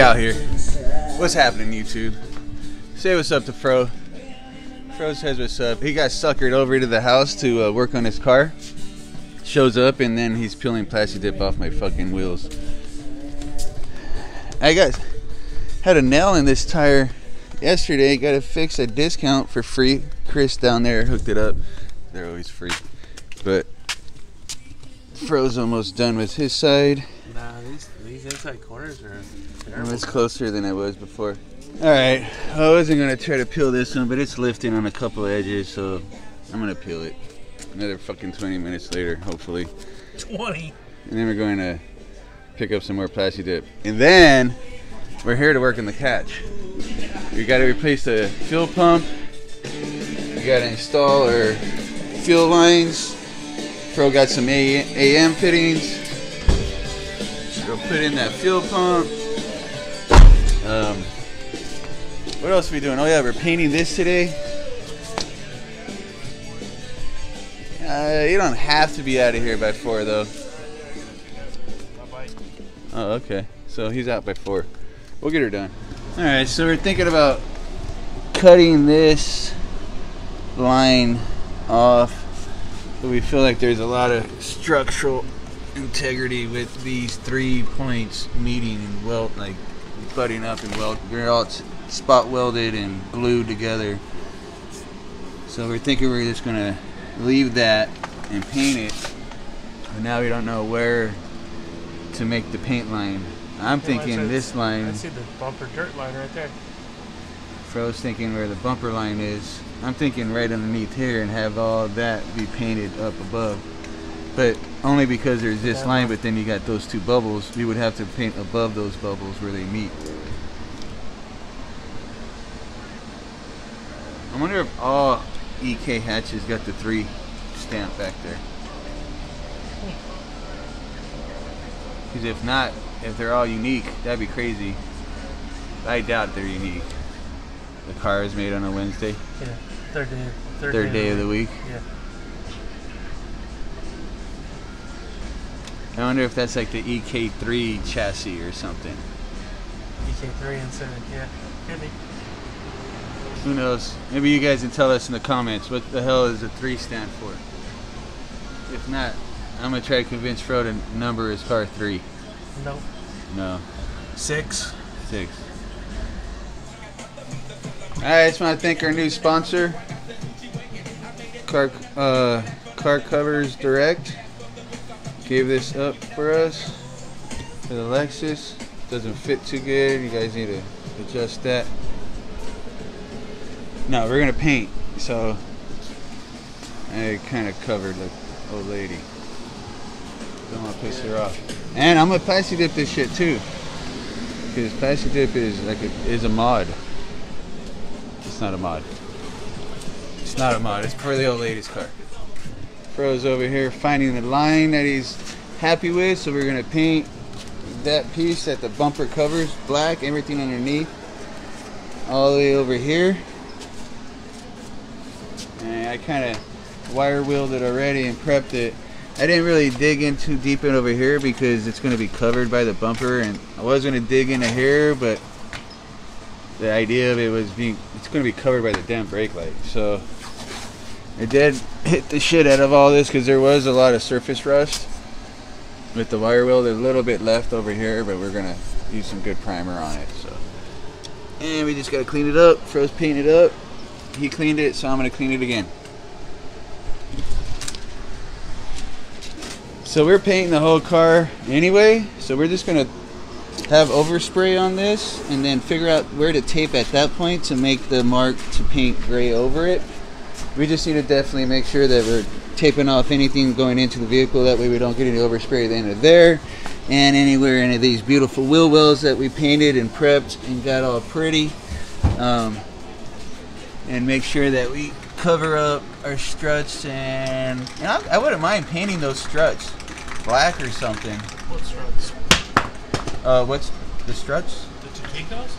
out here. What's happening, YouTube? Say what's up to Fro. Fro says what's up. He got suckered over to the house to uh, work on his car. Shows up and then he's peeling plastic dip off my fucking wheels. I got had a nail in this tire yesterday. Got it fixed at discount for free. Chris down there hooked it up. They're always free, but Fro's almost done with his side. Nah, inside corners are terrible. it's closer than it was before. All right, I wasn't gonna try to peel this one, but it's lifting on a couple edges, so I'm gonna peel it. Another fucking 20 minutes later, hopefully, 20. and then we're going to pick up some more plastic dip, and then we're here to work on the catch. We got to replace the fuel pump. We got to install our fuel lines. Fro got some A- AN fittings. Put in that fuel pump. Um, what else are we doing? Oh yeah, we're painting this today. Uh, you don't have to be out of here by four though. Oh, okay. So he's out by four. We'll get her done. All right. So we're thinking about cutting this line off. We feel like there's a lot of structural integrity with these three points meeting and weld, like butting up and weld. They're all spot welded and glued together. So we're thinking we're just gonna leave that and paint it. But now we don't know where to make the paint line. I'm thinking this line. I see the bumper dirt line right there. Fro's thinking where the bumper line is. I'm thinking right underneath here and have all that be painted up above. But only because there's this line, but then you got those two bubbles. We would have to paint above those bubbles where they meet. I wonder if all EK hatches got the three stamp back there. Because if not, if they're all unique, that'd be crazy. I doubt they're unique. The car is made on a Wednesday, Yeah. Third day. Third, third day of the week. Yeah. I wonder if that's like the EK3 chassis or something. EK3 and 7. Yeah. Could be. Who knows? Maybe you guys can tell us in the comments what the hell does the three stand for. If not, I'm gonna try to convince Fro to number his car three. Nope. No, Six. six. All right, I just want to thank our new sponsor, Car uh, Car Covers Direct. Gave this up for us for the Lexus. Doesn't fit too good. You guys need to adjust that. No, we're gonna paint, so I kind of covered the old lady. Don't want to piss her off. And I'm gonna plastic dip this shit too, because plastic dip is like a, is a mod. It's not a mod. It's not a mod. It's for the old lady's car. Fro's over here finding the line that he's happy with, so we're gonna paint that piece that the bumper covers black, everything underneath. all the way over here. And I kind of wire wheeled it already and prepped it. I didn't really dig in too deep in over here because it's going to be covered by the bumper and I was going to dig into here but the idea of it was being it's going to be covered by the damn brake light so I did hit the shit out of all this because there was a lot of surface rust with the wire wheel there's a little bit left over here but we're to use some good primer on it so. And we just got to clean it up Froze paint it up. He cleaned it so I'm to clean it again. So we're painting the whole car anyway, so we're just gonna have overspray on this and then figure out where to tape at that point to make the mark to paint gray over it. We just need to definitely make sure that we're taping off anything going into the vehicle, that way we don't get any overspray at the end of there and anywhere any of these beautiful wheel wells that we painted and prepped and got all pretty. Um, and make sure that we cover up our struts and, and I, I wouldn't mind painting those struts black or something. What struts? Uh, what's the struts? The Taquitos?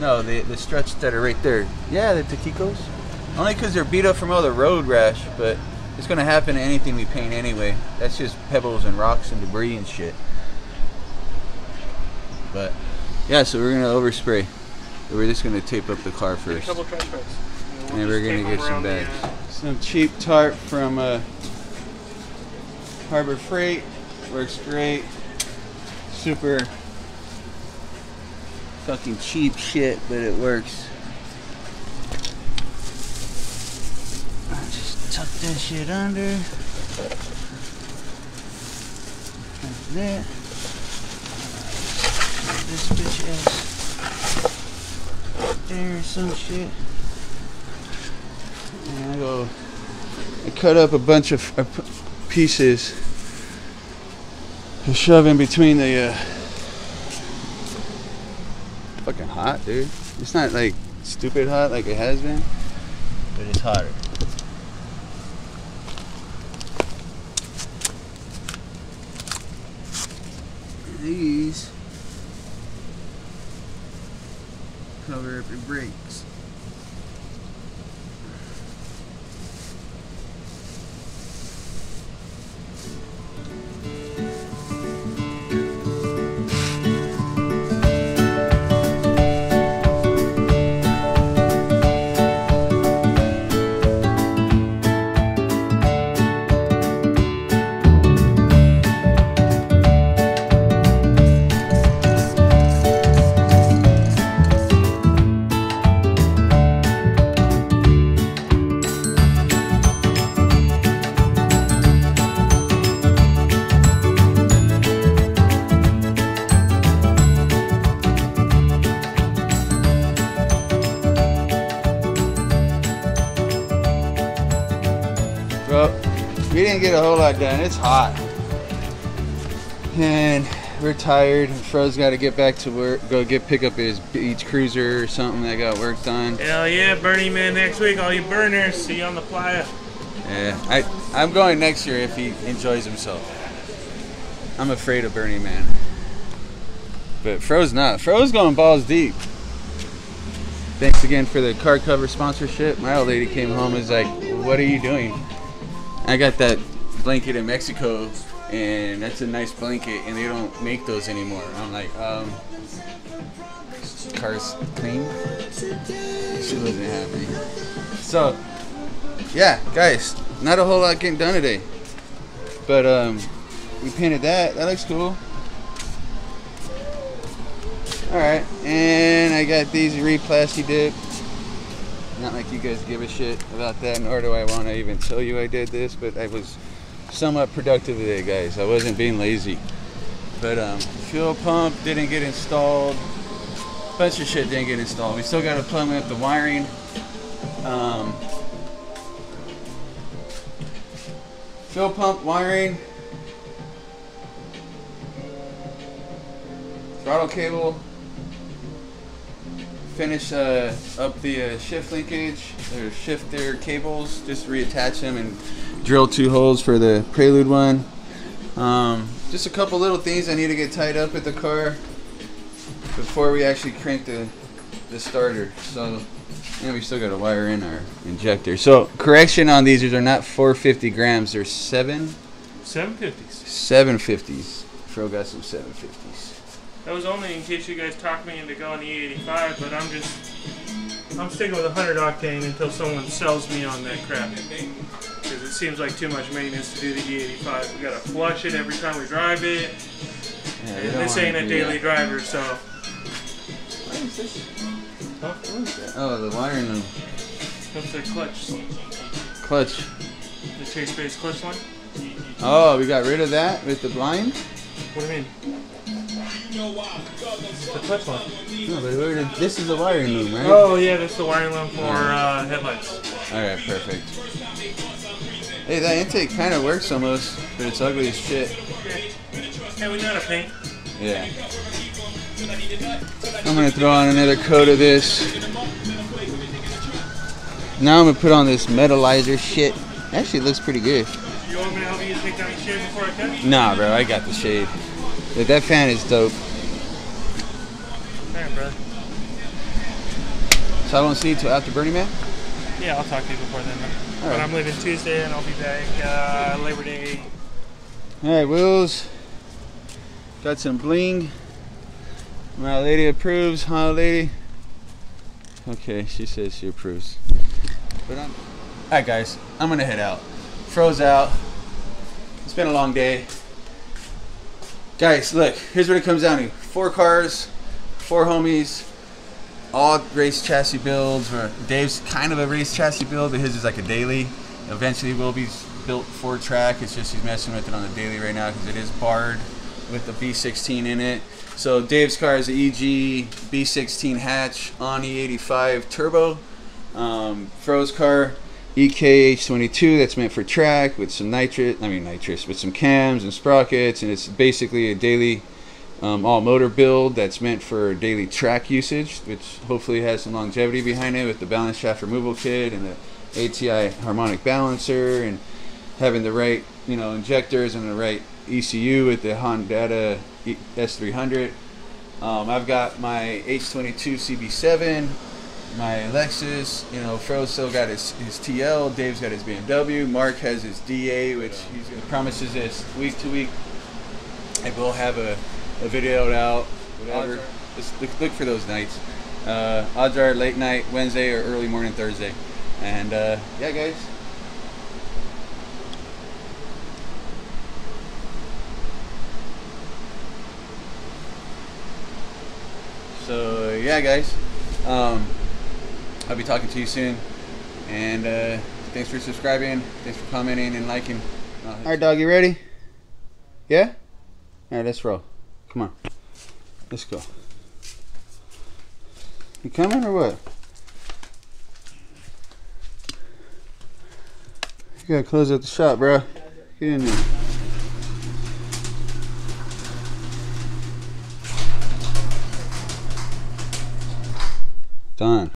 No, the the struts that are right there. Yeah, the Tokicos. Only because they're beat up from all the road rash, but it's gonna happen to anything we paint anyway. That's just pebbles and rocks and debris and shit. But yeah, so we're gonna overspray. We're just gonna tape up the car A first. couple trash bags. And just we're gonna get some around the, bags. uh, Some cheap tarp from uh, Harbor Freight works great. Super fucking cheap shit, but it works. Just tuck that shit under. Like that. This bitch ass. There, some shit. And I go. I cut up a bunch of uh, pieces to shove in between the. Uh, fucking hot, dude. It's not like stupid hot like it has been, but it's hotter. These cover up your brakes. Didn't get a whole lot done. It's hot. And we're tired. Fro's got to get back to work, go get pick up his beach cruiser or something that got worked on. Hell yeah, Burning Man next week. All you burners, see you on the playa. Yeah, I, I'm going next year if he enjoys himself. I'm afraid of Burning Man. But Fro's not. Fro's going balls deep. Thanks again for the car cover sponsorship. My old lady came home and was like, What are you doing? I got that blanket in Mexico, and that's a nice blanket, and they don't make those anymore. I'm like, um, car's clean. She wasn't happy. So, yeah, guys, not a whole lot getting done today, but um, we painted that. That looks cool. All right, and I got these replasty dip. Not like you guys give a shit about that, nor do I want to even tell you I did this, but I was somewhat productive today, guys. I wasn't being lazy. But um, fuel pump didn't get installed. Bunch of shit didn't get installed. We still got to plumb up the wiring. Um, fuel pump wiring. Throttle cable finish uh, up the uh, shift linkage or shifter cables just reattach them and drill two holes for the prelude one um, just a couple little things I need to get tied up at the car before we actually crank the the starter. So, and we still got to wire in our injector. So, correction on these, these are not 450 grams. They're seven 750s. 750s. Fro got some 750s. That was only in case you guys talked me into going the E85, but I'm just I'm sticking with 100 octane until someone sells me on that crap. Because it seems like too much maintenance to do the E85. We gotta flush it every time we drive it. Yeah, And this ain't a daily that. driver, so What is this? Huh? What is that? Oh, the wiring loom. that's the clutch, Clutch. the Chase Bays clutch line. Oh, we got rid of that with the blind? What do you mean? The clutch line. No, but we already, this is the wiring loom, right? Oh yeah, that's the wiring loom for uh, headlights. Alright, perfect. Hey, that intake kind of works almost, but it's ugly as shit. Yeah, we know how to paint. Yeah. I'm gonna throw on another coat of this. Now I'm gonna put on this metalizer shit. Actually, it looks pretty good. You want me to help you take down the shade before I cut? Nah, bro, I got the shade. But that fan is dope. Alright, brother. So I won't see you till after Burning Man? Yeah, I'll talk to you before then. man. But Alright. I'm leaving Tuesday and I'll be back uh, Labor Day. Alright, Wills. Got some bling. My lady approves, huh, lady? Okay, she says she approves. But I'm. Alright, guys, I'm gonna head out. Fro's out. It's been a long day. Guys, look, here's what it comes down to four cars, four homies, all race chassis builds. Dave's kind of a race chassis build, but his is like a daily. Eventually, will be built for track. It's just he's messing with it on the daily right now because it is barred with the B16 in it. So Dave's car is the EG B16 hatch on E85 turbo. Um, car EKH22 that's meant for track with some nitrous, I mean nitrous, with some cams and sprockets, and it's basically a daily um, all motor build that's meant for daily track usage, which hopefully has some longevity behind it with the balance shaft removal kit and the ATI harmonic balancer and having the right you know injectors and the right ECU with the Hondata S300. Um, I've got my H22 CB7, my Lexus. You know, Fro still got his, his TL. Dave's got his BMW. Mark has his DA, which he promises us week to week. And we'll have a, a video out, whatever. Just look, look for those nights. Uh, odds are late night Wednesday or early morning Thursday. And uh, yeah, guys. So yeah, guys. Um, I'll be talking to you soon. And uh, thanks for subscribing. Thanks for commenting and liking. All right, dog, you ready? Yeah? All right, let's roll. Come on. Let's go. You coming or what? You gotta close up the shop, bro. Get in there. Done.